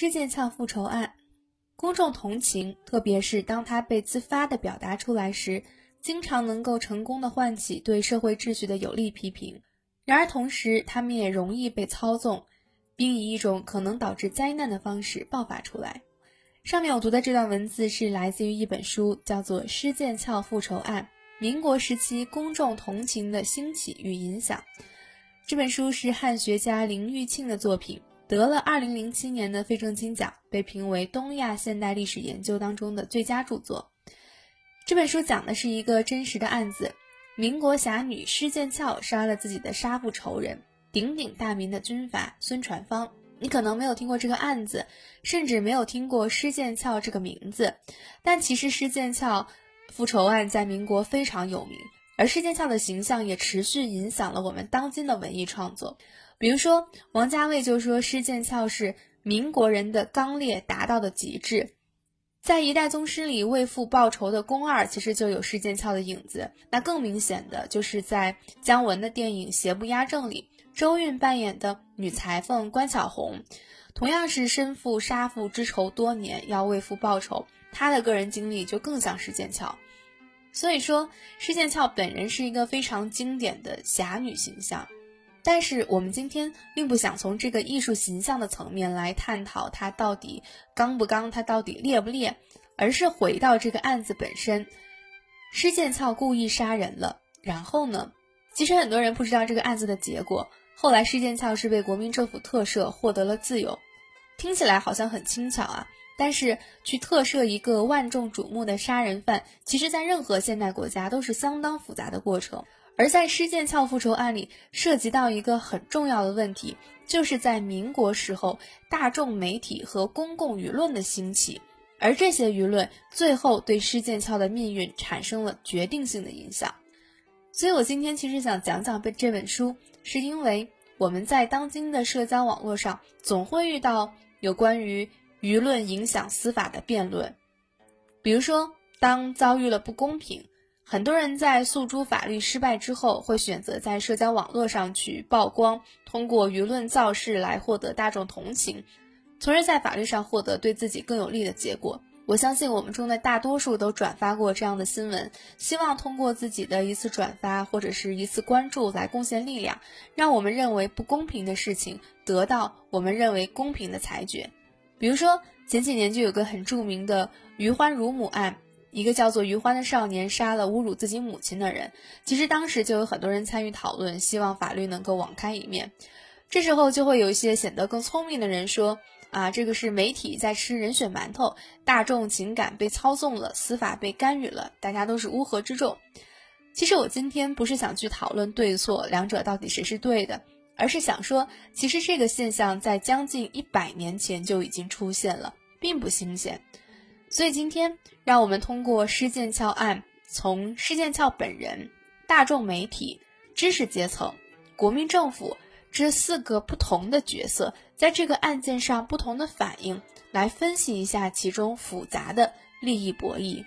施剑翘复仇案，公众同情，特别是当他被自发地表达出来时，经常能够成功的唤起对社会秩序的有力批评。然而，同时他们也容易被操纵，并以一种可能导致灾难的方式爆发出来。上面我读的这段文字是来自于一本书，叫做《施剑翘复仇案：民国时期公众同情的兴起与影响》。这本书是汉学家林玉庆的作品，得了2007年的费正清奖，被评为东亚现代历史研究当中的最佳著作。这本书讲的是一个真实的案子：民国侠女施剑翘杀了自己的杀父仇人，鼎鼎大名的军阀孙传芳。你可能没有听过这个案子，甚至没有听过施剑翘这个名字，但其实施剑翘复仇案在民国非常有名，而施剑翘的形象也持续影响了我们当今的文艺创作。比如说，王家卫就说施剑翘是民国人的刚烈达到的极致。在《一代宗师》里，为父报仇的宫二其实就有施剑翘的影子。那更明显的就是在姜文的电影《邪不压正》里。周韵扮演的女裁缝关巧红，同样是身负杀父之仇多年，要为父报仇。她的个人经历就更像施剑翘。所以说，施剑翘本人是一个非常经典的侠女形象。但是我们今天并不想从这个艺术形象的层面来探讨它到底刚不刚，它到底烈不烈，而是回到这个案子本身。施剑翘故意杀人了，然后呢？其实很多人不知道这个案子的结果。后来施剑翘是被国民政府特赦，获得了自由，听起来好像很轻巧啊。但是去特赦一个万众瞩目的杀人犯，其实在任何现代国家都是相当复杂的过程。而在施剑翘复仇案里，涉及到一个很重要的问题，就是在民国时候，大众媒体和公共舆论的兴起，而这些舆论最后对施剑翘的命运产生了决定性的影响。所以我今天其实想讲讲这这本书。是因为我们在当今的社交网络上，总会遇到有关于舆论影响司法的辩论。比如说，当遭遇了不公平，很多人在诉诸法律失败之后，会选择在社交网络上去曝光，通过舆论造势来获得大众同情，从而在法律上获得对自己更有利的结果。我相信我们中的大多数都转发过这样的新闻，希望通过自己的一次转发或者是一次关注来贡献力量，让我们认为不公平的事情得到我们认为公平的裁决。比如说前几年就有个很著名的于欢辱母案，一个叫做余欢的少年杀了侮辱自己母亲的人，其实当时就有很多人参与讨论，希望法律能够网开一面。这时候就会有一些显得更聪明的人说。啊，这个是媒体在吃人血馒头，大众情感被操纵了，司法被干预了，大家都是乌合之众。其实我今天不是想去讨论对错，两者到底谁是对的，而是想说，其实这个现象在将近一百年前就已经出现了，并不新鲜。所以今天，让我们通过施剑翘案，从施剑翘本人、大众媒体、知识阶层、国民政府。这四个不同的角色在这个案件上不同的反应，来分析一下其中复杂的利益博弈。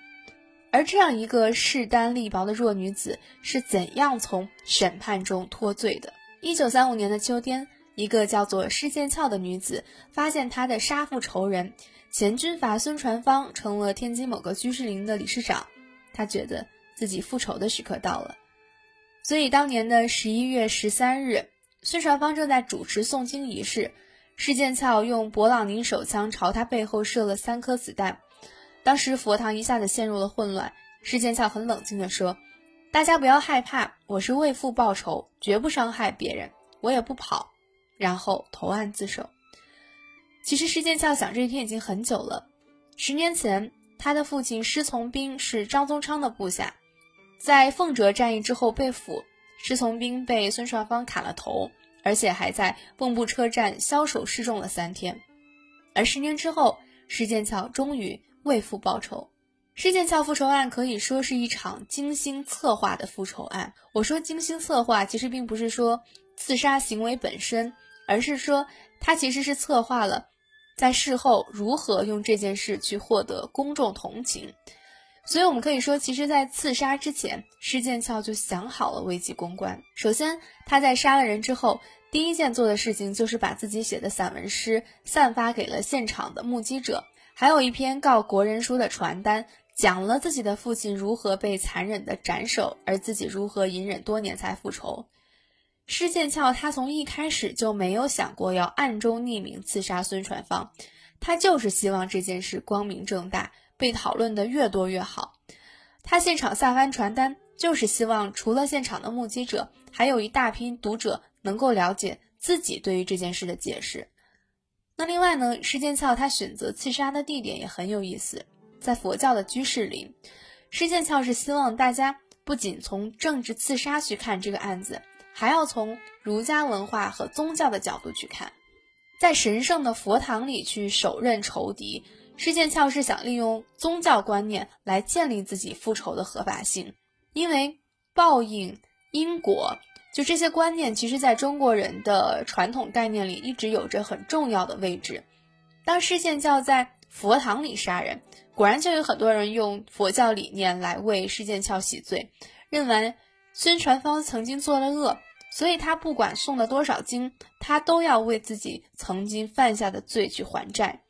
而这样一个势单力薄的弱女子是怎样从审判中脱罪的？一九三五年的秋天，一个叫做施剑翘的女子发现她的杀父仇人前军阀孙传芳成了天津某个居士林的理事长，她觉得自己复仇的时刻到了，所以当年的十一月十三日。孙传芳正在主持诵经仪式，施剑翘用勃朗宁手枪朝他背后射了三颗子弹，当时佛堂一下子陷入了混乱。施剑翘很冷静地说：“大家不要害怕，我是为父报仇，绝不伤害别人，我也不跑。”然后投案自首。其实施剑翘想这一天已经很久了。十年前，他的父亲施从兵是张宗昌的部下，在奉哲战役之后被俘。施从兵被孙传芳砍了头，而且还在蚌埠车站枭首示众了三天。而十年之后，施剑翘终于为父报仇。施剑翘复仇案可以说是一场精心策划的复仇案。我说精心策划，其实并不是说刺杀行为本身，而是说他其实是策划了在事后如何用这件事去获得公众同情。所以，我们可以说，其实，在刺杀之前，施剑翘就想好了危机公关。首先，他在杀了人之后，第一件做的事情就是把自己写的散文诗散发给了现场的目击者，还有一篇告国人书的传单，讲了自己的父亲如何被残忍的斩首，而自己如何隐忍多年才复仇。施剑翘他从一开始就没有想过要暗中匿名刺杀孙传芳，他就是希望这件事光明正大，被讨论的越多越好。他现场下翻传单，就是希望除了现场的目击者，还有一大批读者。能够了解自己对于这件事的解释。那另外呢，施剑翘他选择刺杀的地点也很有意思，在佛教的居士林。施剑翘是希望大家不仅从政治刺杀去看这个案子，还要从儒家文化和宗教的角度去看，在神圣的佛堂里去手刃仇敌。施剑翘是想利用宗教观念来建立自己复仇的合法性，因为报应因果。就这些观念，其实在中国人的传统概念里一直有着很重要的位置。当施剑翘在佛堂里杀人，果然就有很多人用佛教理念来为施剑翘洗罪，认为孙传芳曾经做了恶，所以他不管诵了多少经，他都要为自己曾经犯下的罪去还债。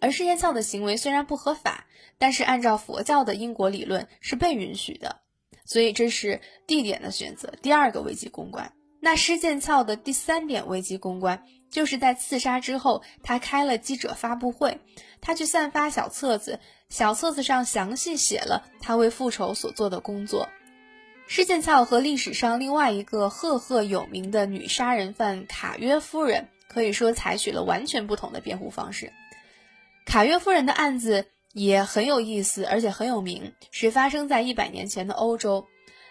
而施剑翘的行为虽然不合法，但是按照佛教的因果理论是被允许的。所以这是地点的选择，第二个危机公关。那施剑翘的第三点危机公关，就是在刺杀之后，他开了记者发布会，他去散发小册子，小册子上详细写了他为复仇所做的工作。施剑翘和历史上另外一个赫赫有名的女杀人犯卡约夫人，可以说采取了完全不同的辩护方式。卡约夫人的案子。也很有意思，而且很有名，是发生在一百年前的欧洲。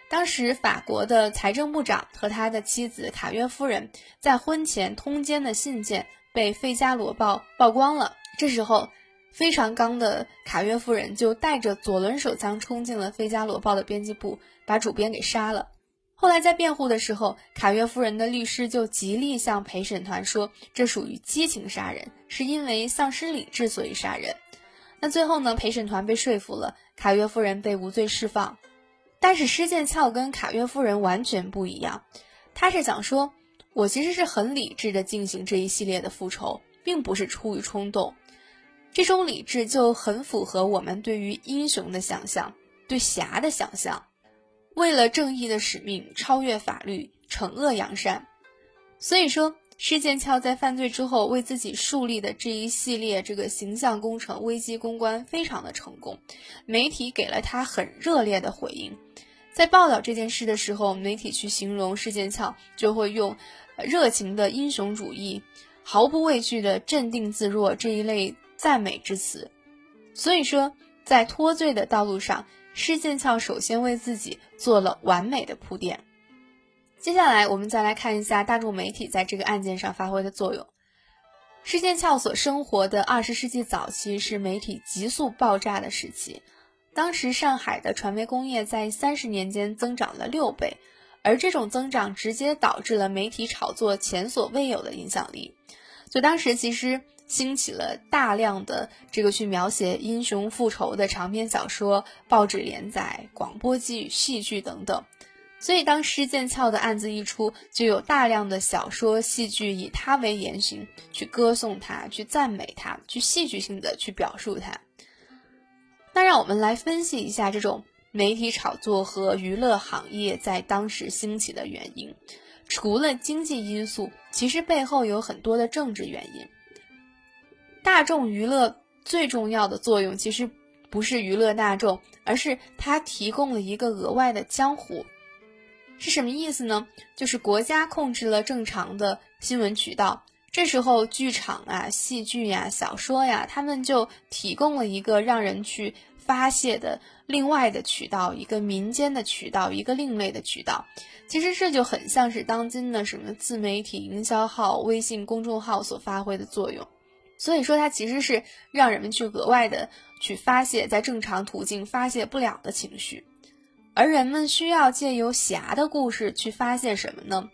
当时法国的财政部长和他的妻子卡约夫人在婚前通奸的信件被《费加罗报》曝光了。这时候，非常刚的卡约夫人就带着左轮手枪冲进了《费加罗报》的编辑部，把主编给杀了。后来在辩护的时候，卡约夫人的律师就极力向陪审团说，这属于激情杀人，是因为丧失理智所以杀人。那最后呢？陪审团被说服了，卡约夫人被无罪释放。但是施剑翘跟卡约夫人完全不一样，他是想说，我其实是很理智的进行这一系列的复仇，并不是出于冲动。这种理智就很符合我们对于英雄的想象，对侠的想象，为了正义的使命，超越法律，惩恶扬善。所以说。施剑翘在犯罪之后为自己树立的这一系列这个形象工程、危机公关非常的成功，媒体给了他很热烈的回应。在报道这件事的时候，媒体去形容施剑翘就会用热情的英雄主义、毫不畏惧的镇定自若这一类赞美之词。所以说，在脱罪的道路上，施剑翘首先为自己做了完美的铺垫。接下来，我们再来看一下大众媒体在这个案件上发挥的作用。施剑翘所生活的二十世纪早期是媒体急速爆炸的时期，当时上海的传媒工业在三十年间增长了六倍，而这种增长直接导致了媒体炒作前所未有的影响力。所以当时其实兴起了大量的这个去描写英雄复仇的长篇小说、报纸连载、广播剧、戏剧等等。所以，当施剑翘的案子一出，就有大量的小说、戏剧以他为原型，去歌颂他，去赞美他，去戏剧性的去表述他。那让我们来分析一下这种媒体炒作和娱乐行业在当时兴起的原因。除了经济因素，其实背后有很多的政治原因。大众娱乐最重要的作用，其实不是娱乐大众，而是它提供了一个额外的江湖。是什么意思呢？就是国家控制了正常的新闻渠道，这时候剧场啊、戏剧呀、小说呀，他们就提供了一个让人去发泄的另外的渠道，一个民间的渠道，一个另类的渠道。其实这就很像是当今的什么自媒体营销号、微信公众号所发挥的作用。所以说，它其实是让人们去额外的去发泄在正常途径发泄不了的情绪。而人们需要借由侠的故事去发泄什么呢？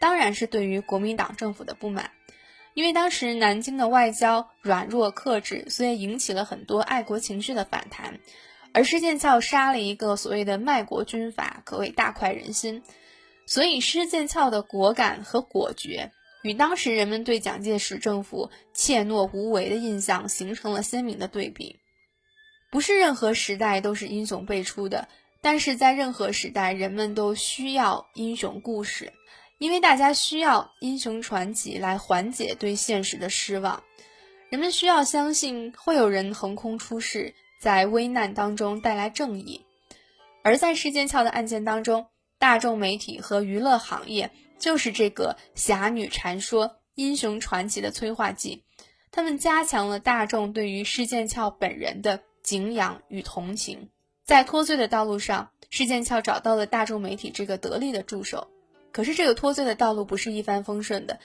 当然是对于国民党政府的不满，因为当时南京的外交软弱克制，所以引起了很多爱国情绪的反弹。而施剑翘杀了一个所谓的卖国军阀，可谓大快人心。所以施剑翘的果敢和果决，与当时人们对蒋介石政府怯懦无为的印象形成了鲜明的对比。不是任何时代都是英雄辈出的，但是在任何时代，人们都需要英雄故事，因为大家需要英雄传奇来缓解对现实的失望。人们需要相信会有人横空出世，在危难当中带来正义。而在施剑翘的案件当中，大众媒体和娱乐行业就是这个侠女传说、英雄传奇的催化剂，他们加强了大众对于施剑翘本人的。敬仰与同情，在脱罪的道路上，施剑翘找到了大众媒体这个得力的助手。可是，这个脱罪的道路不是一帆风顺的。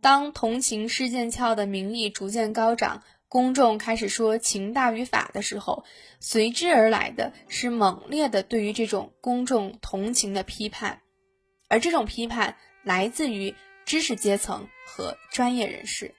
当同情施剑翘的名义逐渐高涨，公众开始说情大于法的时候，随之而来的是猛烈的对于这种公众同情的批判，而这种批判来自于知识阶层和专业人士。